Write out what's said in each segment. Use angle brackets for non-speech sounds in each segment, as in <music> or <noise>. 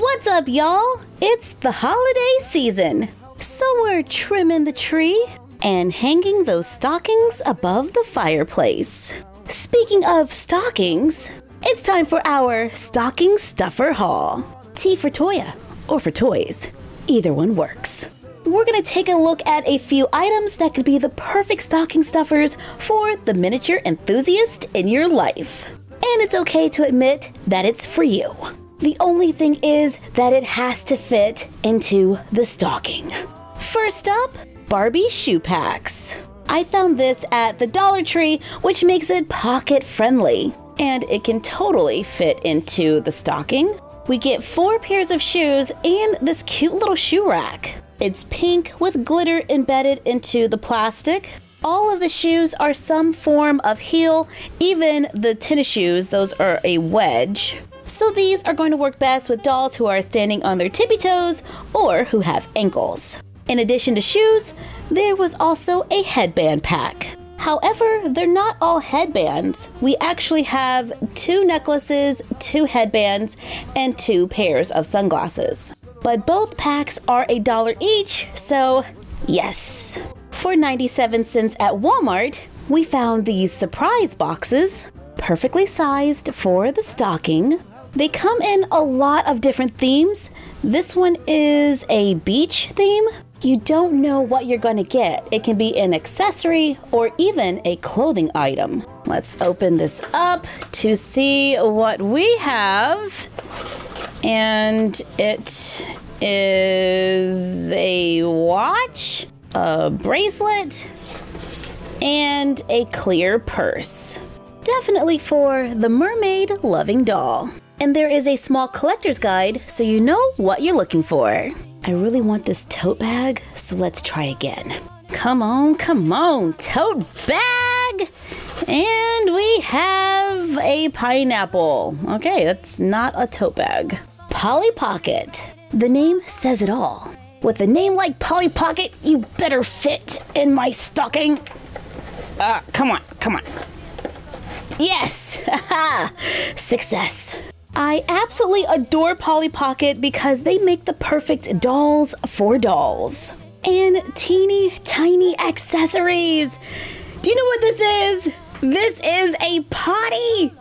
What's up, y'all? It's the holiday season. So we're trimming the tree and hanging those stockings above the fireplace. Speaking of stockings, it's time for our stocking stuffer haul. T for Toya or for toys. Either one works. We're gonna take a look at a few items that could be the perfect stocking stuffers for the miniature enthusiast in your life. And it's okay to admit that it's for you. The only thing is that it has to fit into the stocking. First up, Barbie shoe packs. I found this at the Dollar Tree, which makes it pocket friendly, and it can totally fit into the stocking. We get four pairs of shoes and this cute little shoe rack. It's pink with glitter embedded into the plastic. All of the shoes are some form of heel, even the tennis shoes, those are a wedge. So these are going to work best with dolls who are standing on their tippy toes or who have ankles. In addition to shoes, there was also a headband pack. However, they're not all headbands. We actually have two necklaces, two headbands, and two pairs of sunglasses. But both packs are a dollar each, so yes. For 97 cents at Walmart, we found these surprise boxes, perfectly sized for the stocking, they come in a lot of different themes. This one is a beach theme. You don't know what you're going to get. It can be an accessory or even a clothing item. Let's open this up to see what we have. And it is a watch, a bracelet, and a clear purse. Definitely for the mermaid loving doll. And there is a small collector's guide so you know what you're looking for. I really want this tote bag, so let's try again. Come on, come on, tote bag! And we have a pineapple. Okay, that's not a tote bag. Polly Pocket. The name says it all. With a name like Polly Pocket, you better fit in my stocking. Uh, come on, come on. Yes! <laughs> Success. I absolutely adore Polly Pocket because they make the perfect dolls for dolls. And teeny tiny accessories. Do you know what this is? This is a potty.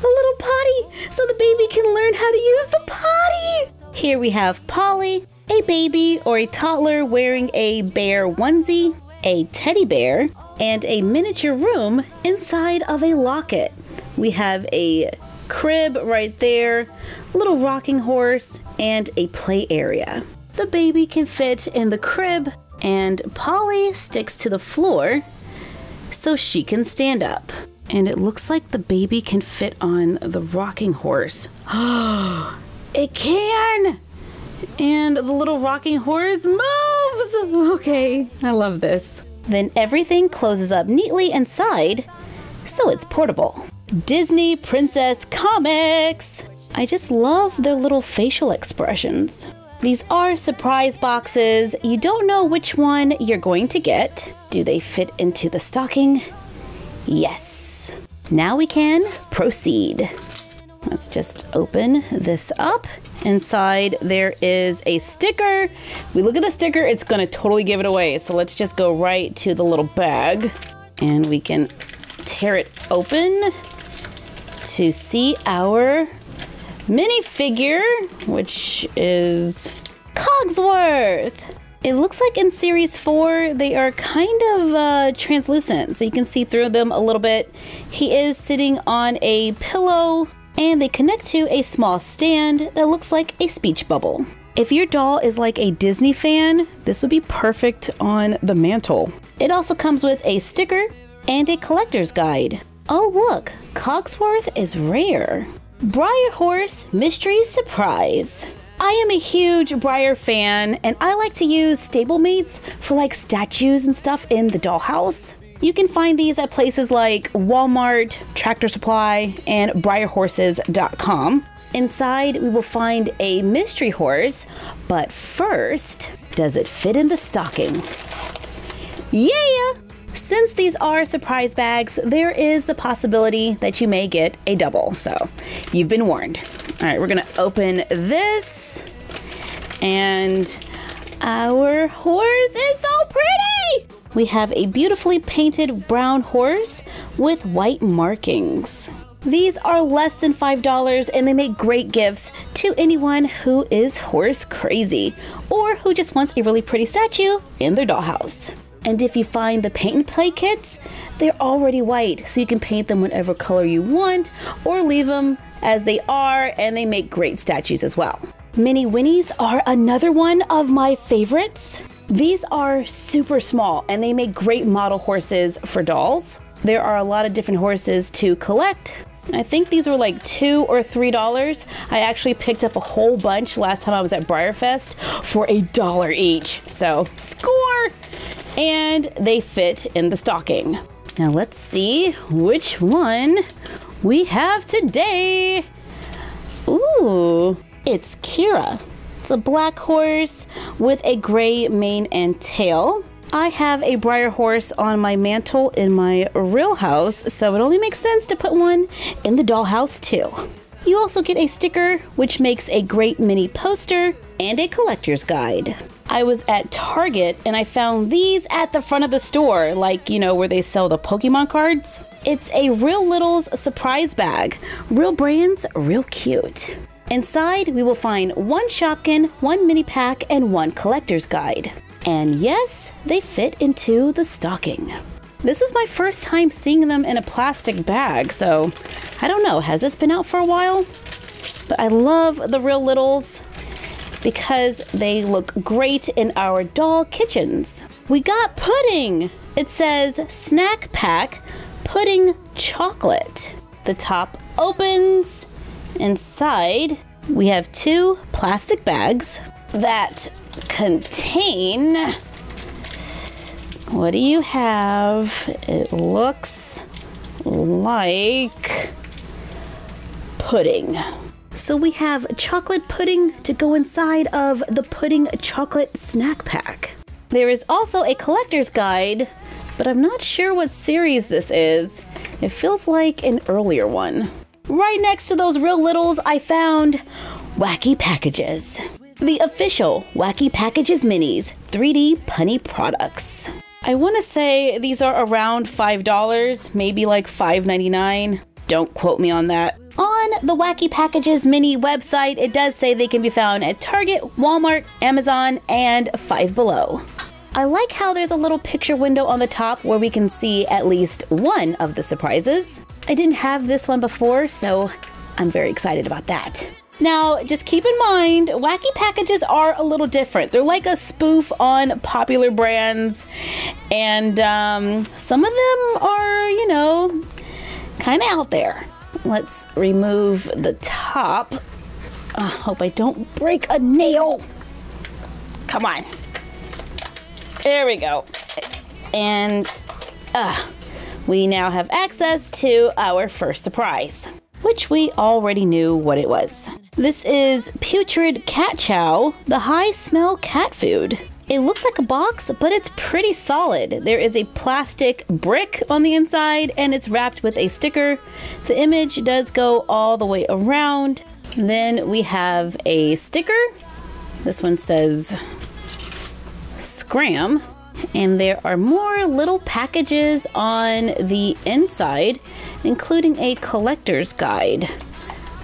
A little potty so the baby can learn how to use the potty. Here we have Polly, a baby or a toddler wearing a bear onesie, a teddy bear, and a miniature room inside of a locket. We have a crib right there, little rocking horse, and a play area. The baby can fit in the crib, and Polly sticks to the floor so she can stand up. And it looks like the baby can fit on the rocking horse. <gasps> it can! And the little rocking horse moves! <laughs> Okay, I love this. Then everything closes up neatly inside, so it's portable. Disney Princess Comics. I just love their little facial expressions. These are surprise boxes. You don't know which one you're going to get. Do they fit into the stocking? Yes. Now we can proceed. Let's just open this up. Inside there is a sticker. We look at the sticker, it's gonna totally give it away. So let's just go right to the little bag and we can tear it open to see our minifigure, which is Cogsworth. It looks like in Series 4 they are kind of uh, translucent, so you can see through them a little bit. He is sitting on a pillow, and they connect to a small stand that looks like a speech bubble. If your doll is like a Disney fan, this would be perfect on the mantle. It also comes with a sticker and a collector's guide. Oh, look, Cogsworth is rare. Breyer Horse Mystery Surprise. I am a huge Breyer fan, and I like to use stablemates for like statues and stuff in the dollhouse. You can find these at places like Walmart, Tractor Supply, and BreyerHorses.com. Inside, we will find a mystery horse, but first, does it fit in the stocking? Yeah! Since these are surprise bags, there is the possibility that you may get a double. So you've been warned. All right, we're gonna open this and our horse is so pretty. We have a beautifully painted brown horse with white markings. These are less than $5 and they make great gifts to anyone who is horse crazy or who just wants a really pretty statue in their dollhouse. And if you find the paint and play kits, they're already white, so you can paint them whatever color you want or leave them as they are, and they make great statues as well. Mini Whinnies are another one of my favorites. These are super small and they make great model horses for dolls. There are a lot of different horses to collect. I think these were like two or three dollars. I actually picked up a whole bunch last time I was at Breyerfest for a dollar each. So, score! And they fit in the stocking. Now let's see which one we have today. Ooh, it's Kira. It's a black horse with a gray mane and tail. I have a Breyer horse on my mantle in my real house, so it only makes sense to put one in the dollhouse too. You also get a sticker, which makes a great mini poster, and a collector's guide. I was at Target and I found these at the front of the store, like, you know, where they sell the Pokemon cards. It's a Real Littles surprise bag. Real brands, real cute. Inside, we will find one Shopkin, one mini pack, and one collector's guide. And yes, they fit into the stocking. This is my first time seeing them in a plastic bag, so I don't know, has this been out for a while? But I love the Real Littles because they look great in our doll kitchens. We got pudding! It says snack pack pudding chocolate. The top opens Inside, we have two plastic bags that contain. What do you have? It looks like pudding. So we have chocolate pudding to go inside of the pudding chocolate snack pack. There is also a collector's guide, but I'm not sure what series this is. It feels like an earlier one. Right next to those real littles, I found Wacky Packages. The official Wacky Packages Minis 3D Punny products. I want to say these are around $5, maybe like $5.99. Don't quote me on that. On the Wacky Packages Mini website, it does say they can be found at Target, Walmart, Amazon, and Five Below. I like how there's a little picture window on the top where we can see at least one of the surprises. I didn't have this one before, so I'm very excited about that. Now, just keep in mind, wacky packages are a little different. They're like a spoof on popular brands, and um, some of them are, you know, kind of out there. Let's remove the top. Uh, hope I don't break a nail. Come on. There we go. And uh, we now have access to our first surprise, which we already knew what it was. This is Putrid Cat Chow, the high smell cat food. It looks like a box, but it's pretty solid. There is a plastic brick on the inside and it's wrapped with a sticker. The image does go all the way around. Then we have a sticker. This one says Scram. And there are more little packages on the inside, including a collector's guide.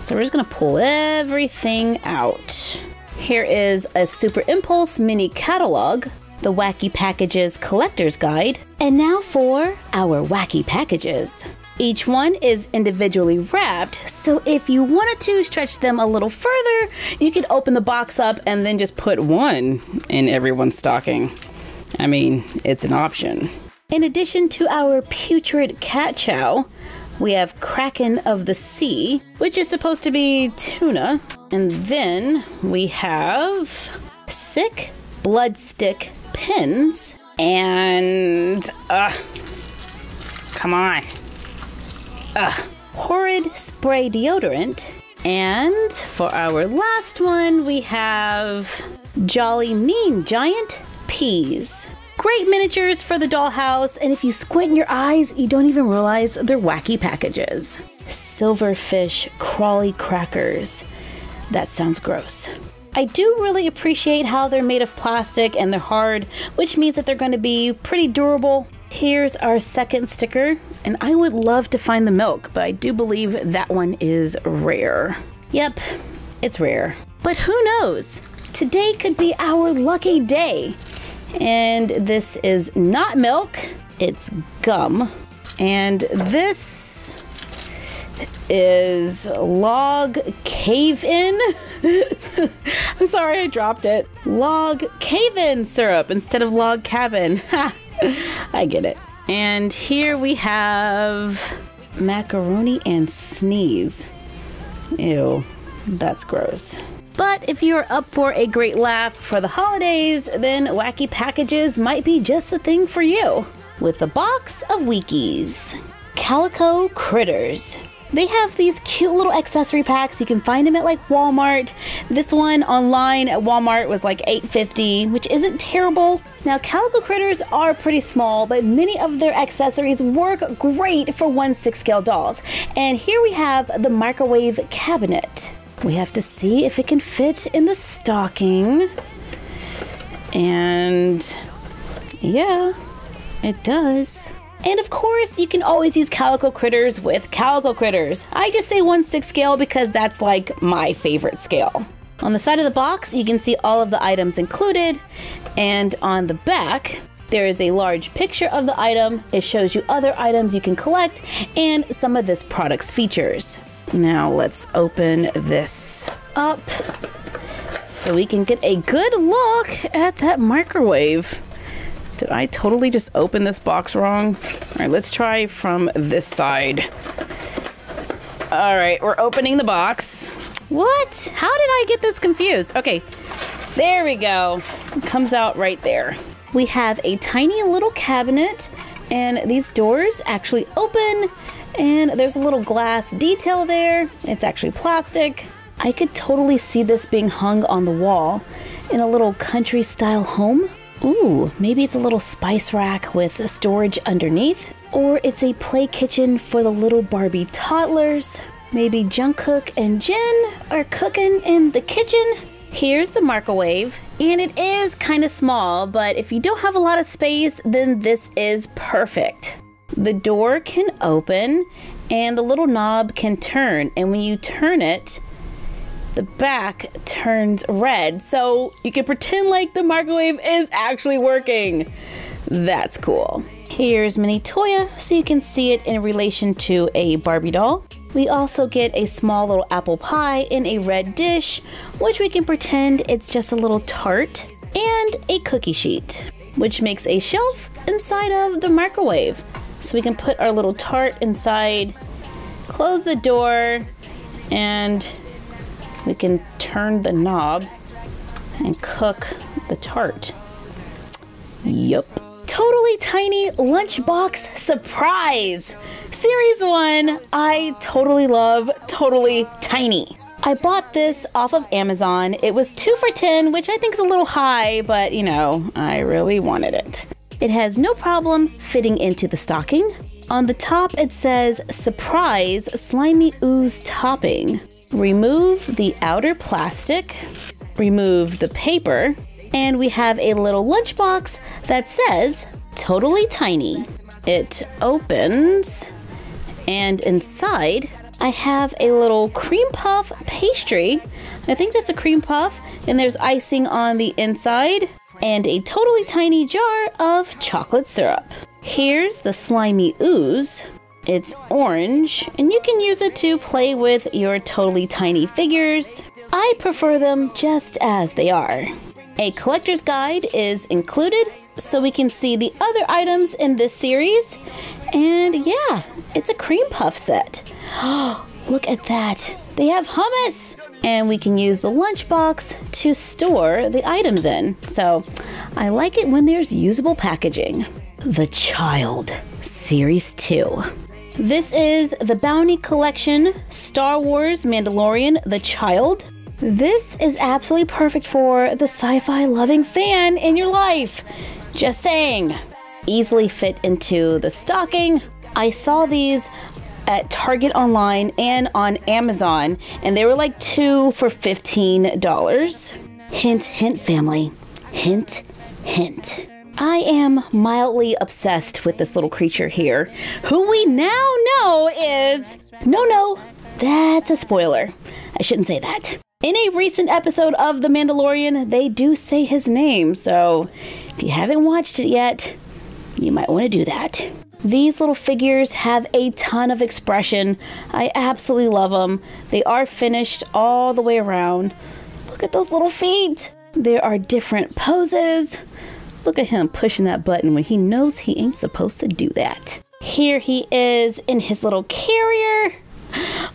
So we're just gonna pull everything out. Here is a Super Impulse mini catalog, the Wacky Packages collector's guide, and now for our wacky packages. Each one is individually wrapped, so if you wanted to stretch them a little further, you could open the box up and then just put one in everyone's stocking. I mean, it's an option. In addition to our putrid cat chow, we have Kraken of the Sea, which is supposed to be tuna. And then we have sick blood stick pins and uh come on Ugh. Horrid spray deodorant. And for our last one, we have Jolly Mean Giant Peas. great miniatures for the dollhouse, and if you squint your eyes, you don't even realize they're wacky packages. Silverfish crawly crackers. That sounds gross. I do really appreciate how they're made of plastic and they're hard, which means that they're going to be pretty durable. Here's our second sticker, and I would love to find the milk, but I do believe that one is rare. Yep, it's rare. But who knows? Today could be our lucky day. And this is not milk, it's gum. And this is log cave in. <laughs> I'm sorry I dropped it. Log cave in syrup instead of log cabin. <laughs> I get it. And here we have macaroni and sneeze. Ew, that's gross. But if you're up for a great laugh for the holidays, then wacky packages might be just the thing for you. With a box of Weekies. Calico Critters. They have these cute little accessory packs. You can find them at like Walmart. This one online at Walmart was like $8.50, which isn't terrible. Now, Calico Critters are pretty small, but many of their accessories work great for 1 6 scale dolls. And here we have the microwave cabinet. We have to see if it can fit in the stocking. And yeah, it does. And of course, you can always use Calico Critters with Calico Critters. I just say 1 6 scale because that's like my favorite scale. On the side of the box, you can see all of the items included, and on the back, there is a large picture of the item. It shows you other items you can collect and some of this product's features. Now let's open this up so we can get a good look at that microwave. Did I totally just open this box wrong? All right, let's try from this side. All right, we're opening the box. What? How did I get this confused? Okay, there we go. It comes out right there. We have a tiny little cabinet, and these doors actually open, and there's a little glass detail there. It's actually plastic. I could totally see this being hung on the wall in a little country style home. Ooh, maybe it's a little spice rack with storage underneath. Or it's a play kitchen for the little Barbie toddlers. Maybe Jungkook and Jin are cooking in the kitchen. Here's the microwave, and it is kind of small, but if you don't have a lot of space, then this is perfect. The door can open and the little knob can turn, and when you turn it, the back turns red. So you can pretend like the microwave is actually working. That's cool. Here's Mini Toya so you can see it in relation to a Barbie doll. We also get a small little apple pie in a red dish, which we can pretend it's just a little tart, and a cookie sheet, which makes a shelf inside of the microwave. So we can put our little tart inside, close the door, and we can turn the knob and cook the tart. Yup. Totally tiny lunchbox surprise! Series 1, I totally love Totally Tiny. I bought this off of Amazon. It was 2 for 10, which I think is a little high, but you know, I really wanted it. It has no problem fitting into the stocking. On the top, it says Surprise Slimy Ooze Topping. Remove the outer plastic, remove the paper, and we have a little lunchbox that says Totally Tiny. It opens, and inside, I have a little cream puff pastry. I think that's a cream puff, and there's icing on the inside, and a totally tiny jar of chocolate syrup. Here's the slimy ooze. It's orange, and you can use it to play with your totally tiny figures. I prefer them just as they are. A collector's guide is included so we can see the other items in this series. And yeah, it's a cream puff set. Oh, <gasps> Look at that. They have hummus! And we can use the lunchbox to store the items in. So I like it when there's usable packaging. The Child, Series 2. This is the Bounty Collection Star Wars Mandalorian The Child. This is absolutely perfect for the sci fi loving fan in your life. Just saying. Easily fit into the stocking. I saw these at Target online and on Amazon, and they were like two for $15. Hint, hint, family. Hint, hint. I am mildly obsessed with this little creature here, who we now know is. No, no, that's a spoiler. I shouldn't say that. In a recent episode of The Mandalorian, they do say his name, so if you haven't watched it yet, you might want to do that. These little figures have a ton of expression. I absolutely love them. They are finished all the way around. Look at those little feet. There are different poses. Look at him pushing that button when he knows he ain't supposed to do that. Here he is in his little carrier.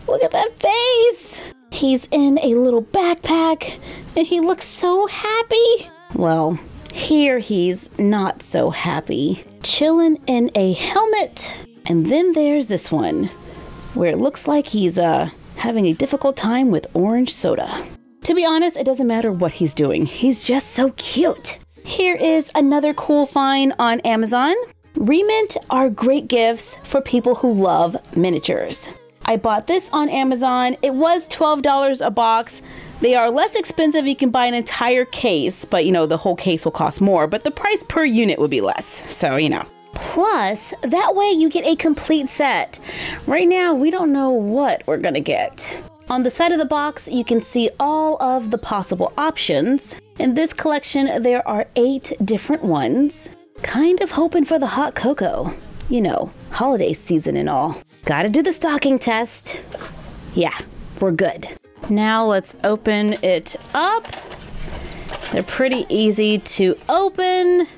Look at that face. He's in a little backpack and he looks so happy. Well, here he's not so happy. Chilling in a helmet. And then there's this one where it looks like he's uh having a difficult time with orange soda. To be honest, it doesn't matter what he's doing. He's just so cute. Here is another cool find on Amazon. Re-Ment are great gifts for people who love miniatures. I bought this on Amazon. It was $12 a box. They are less expensive. You can buy an entire case, but you know, the whole case will cost more, but the price per unit would be less. So, you know. Plus, that way you get a complete set. Right now, we don't know what we're gonna get. On the side of the box, you can see all of the possible options. In this collection, there are eight different ones. Kind of hoping for the hot cocoa. You know, holiday season and all. Gotta do the stocking test. Yeah, we're good. Now let's open it up. They're pretty easy to open.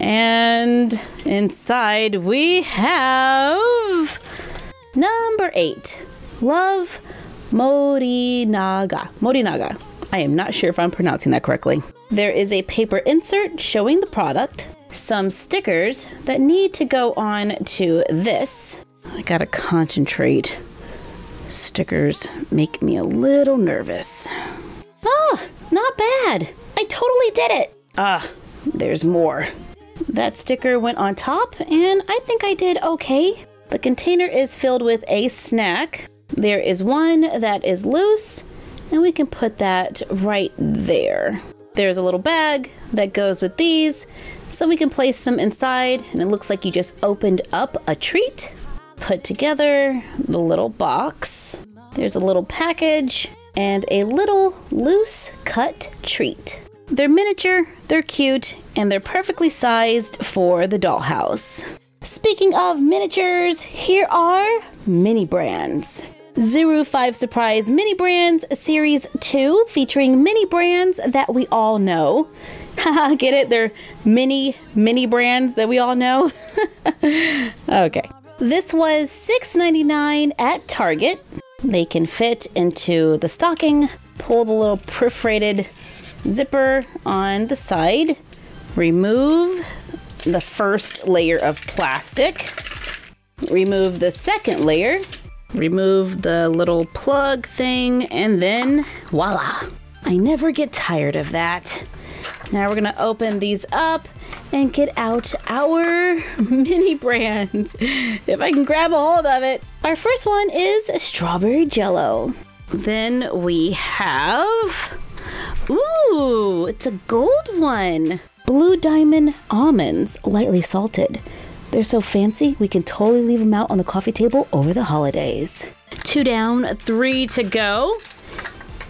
And inside we have number eight Love Morinaga. Morinaga. I am not sure if I'm pronouncing that correctly. There is a paper insert showing the product, some stickers that need to go on to this. I gotta concentrate. Stickers make me a little nervous. Oh, not bad. I totally did it. Ah, there's more. That sticker went on top, and I think I did okay. The container is filled with a snack. There is one that is loose, and we can put that right there. There's a little bag that goes with these, so we can place them inside, and it looks like you just opened up a treat. Put together the little box. There's a little package and a little loose cut treat. They're miniature, they're cute, and they're perfectly sized for the dollhouse. Speaking of miniatures, here are mini brands. Zuru 5 Surprise Mini Brands Series 2 featuring mini brands that we all know. <laughs> Haha, get it? They're mini, mini brands that we all know. <laughs> okay. This was $6.99 at Target. They can fit into the stocking. Pull the little perforated zipper on the side. Remove the first layer of plastic. Remove the second layer. Remove the little plug thing, and then voila! I never get tired of that. Now we're gonna open these up and get out our <laughs> mini brands. If I can grab a hold of it. Our first one is strawberry jello. Then we have, ooh, it's a gold one. Blue diamond almonds, lightly salted. They're so fancy, we can totally leave them out on the coffee table over the holidays. Two down, three to go.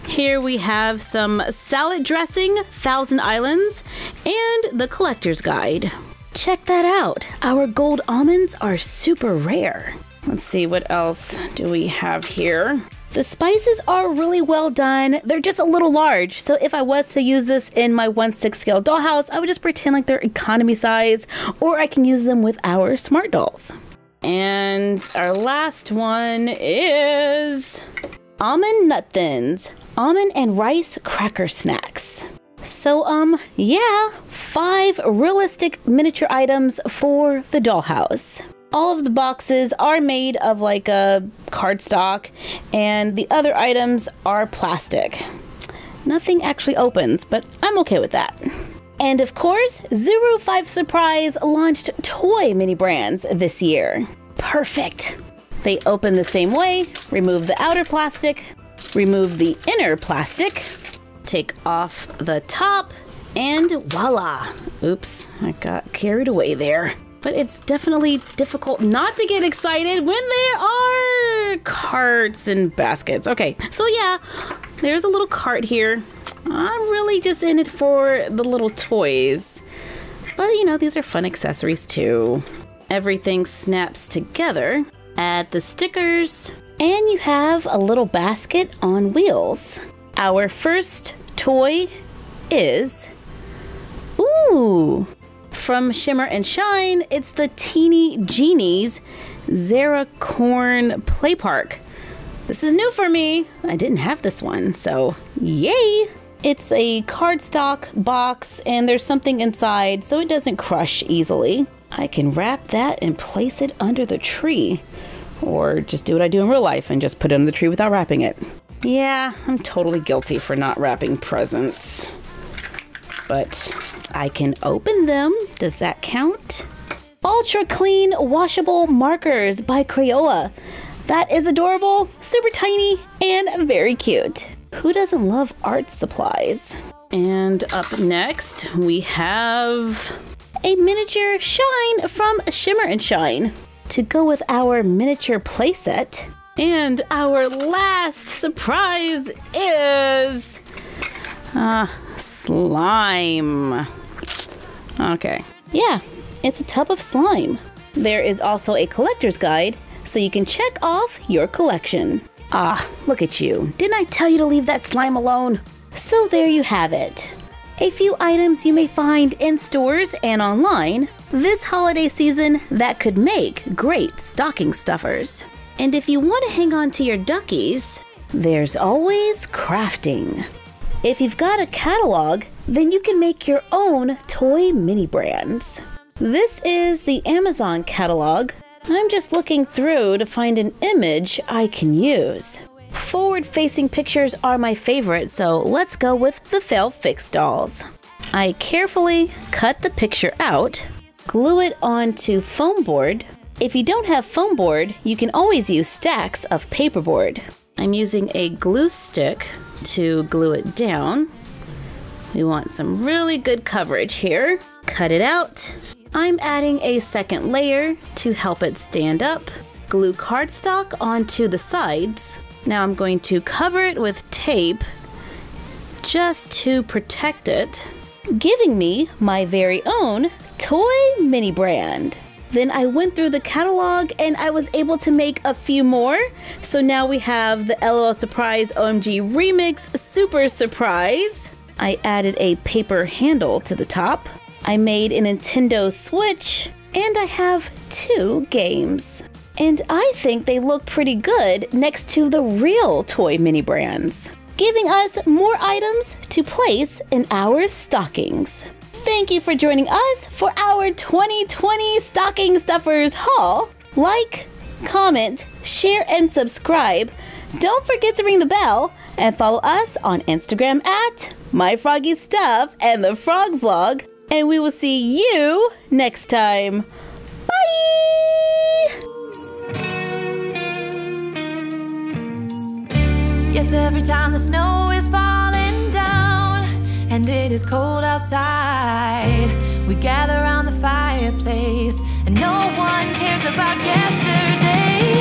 Here we have some salad dressing, Thousand Islands, and the collector's guide. Check that out. Our gold almonds are super rare. Let's see what else do we have here. The spices are really well done. They're just a little large. So if I was to use this in my 1 6 scale dollhouse, I would just pretend like they're economy size, or I can use them with our smart dolls. And our last one is almond nut thins, almond and rice cracker snacks. So, um, yeah, five realistic miniature items for the dollhouse all of the boxes are made of like a cardstock and the other items are plastic. Nothing actually opens, but I'm okay with that. And of course, Zuru 5 Surprise launched toy mini brands this year. Perfect! They open the same way, remove the outer plastic, remove the inner plastic, take off the top, and voila! Oops, I got carried away there. But it's definitely difficult not to get excited when there are carts and baskets. Okay, so yeah, there's a little cart here. I'm really just in it for the little toys. But you know, these are fun accessories too. Everything snaps together. Add the stickers, and you have a little basket on wheels. Our first toy is. Ooh! From Shimmer and Shine, it's the Teeny Genies Zahracorn Play Park. This is new for me. I didn't have this one, so yay! It's a cardstock box and there's something inside so it doesn't crush easily. I can wrap that and place it under the tree. Or just do what I do in real life and just put it on the tree without wrapping it. Yeah, I'm totally guilty for not wrapping presents. But I can open them. Does that count? Ultra Clean Washable Markers by Crayola. That is adorable, super tiny, and very cute. Who doesn't love art supplies? And up next, we have a miniature shine from Shimmer and Shine to go with our miniature playset. And our last surprise is uh, slime. Okay. Yeah, it's a tub of slime. There is also a collector's guide so you can check off your collection. Ah, look at you. Didn't I tell you to leave that slime alone? So there you have it. A few items you may find in stores and online this holiday season that could make great stocking stuffers. And if you want to hang on to your duckies, there's always crafting. If you've got a catalog, then you can make your own toy mini brands. This is the Amazon catalog. I'm just looking through to find an image I can use. Forward facing pictures are my favorite, so let's go with the FailFix dolls. I carefully cut the picture out, glue it onto foam board. If you don't have foam board, you can always use stacks of paperboard. I'm using a glue stick to glue it down. We want some really good coverage here. Cut it out. I'm adding a second layer to help it stand up. Glue cardstock onto the sides. Now I'm going to cover it with tape just to protect it, giving me my very own toy mini brand. Then I went through the catalog and I was able to make a few more. So now we have the LOL Surprise OMG Remix Super Surprise. I added a paper handle to the top. I made a Nintendo Switch, and I have two games. And I think they look pretty good next to the real toy mini brands, giving us more items to place in our stockings. Thank you for joining us for our 2020 Stocking Stuffers haul. Like, comment, share, and subscribe. Don't forget to ring the bell and follow us on Instagram at MyFroggyStuff and the Frog Vlog and we will see you next time. Bye! Yes, every time the snow is falling and it is cold outside, we gather around the fireplace and no one cares about yesterday.